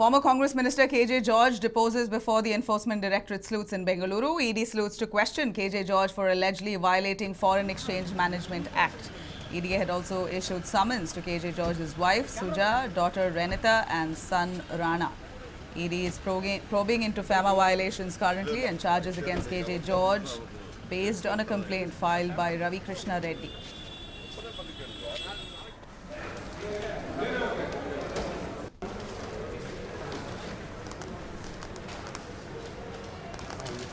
Former Congress Minister KJ George deposes before the Enforcement Directorate sleuths in Bengaluru. ED sleuths to question KJ George for allegedly violating Foreign Exchange Management Act. ED had also issued summons to KJ George's wife Suja, daughter Renita and son Rana. ED is probing into FEMA violations currently and charges against KJ George based on a complaint filed by Ravi Krishna Reddy.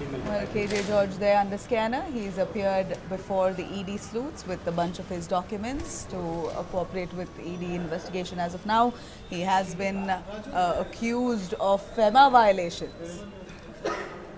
Well, KJ George there on the scanner. He's appeared before the ED sleuths with a bunch of his documents to cooperate with ED investigation. As of now, he has been uh, accused of FEMA violations.